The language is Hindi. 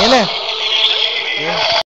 है ना?